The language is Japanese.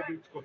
Srbičko.